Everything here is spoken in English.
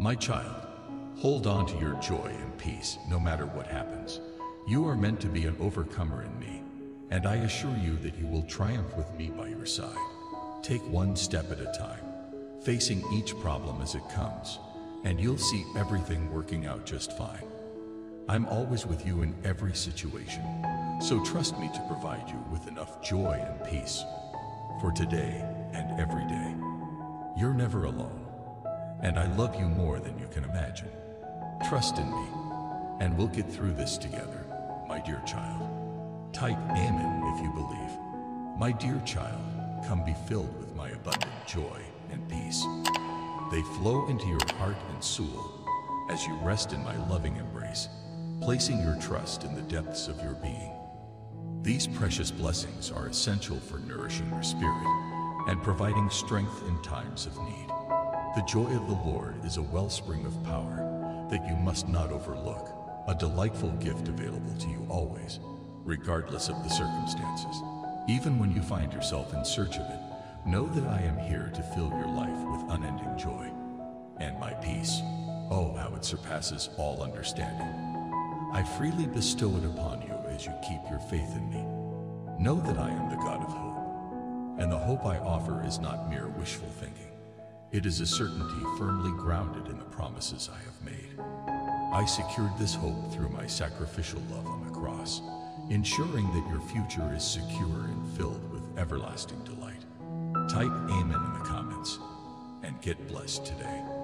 My child, hold on to your joy and peace no matter what happens. You are meant to be an overcomer in me, and I assure you that you will triumph with me by your side. Take one step at a time, facing each problem as it comes, and you'll see everything working out just fine. I'm always with you in every situation, so trust me to provide you with enough joy and peace for today and every day. You're never alone, and I love you more than you can imagine. Trust in me, and we'll get through this together, my dear child. Type Amen if you believe. My dear child, come be filled with my abundant joy and peace. They flow into your heart and soul as you rest in my loving embrace, placing your trust in the depths of your being. These precious blessings are essential for nourishing your spirit and providing strength in times of need. The joy of the Lord is a wellspring of power that you must not overlook, a delightful gift available to you always, regardless of the circumstances. Even when you find yourself in search of it, know that I am here to fill your life with unending joy and my peace. Oh, how it surpasses all understanding. I freely bestow it upon you as you keep your faith in me. Know that I am the God of hope, and the hope I offer is not mere wishful thinking. It is a certainty firmly grounded in the promises I have made. I secured this hope through my sacrificial love on the cross, ensuring that your future is secure and filled with everlasting delight. Type Amen in the comments and get blessed today.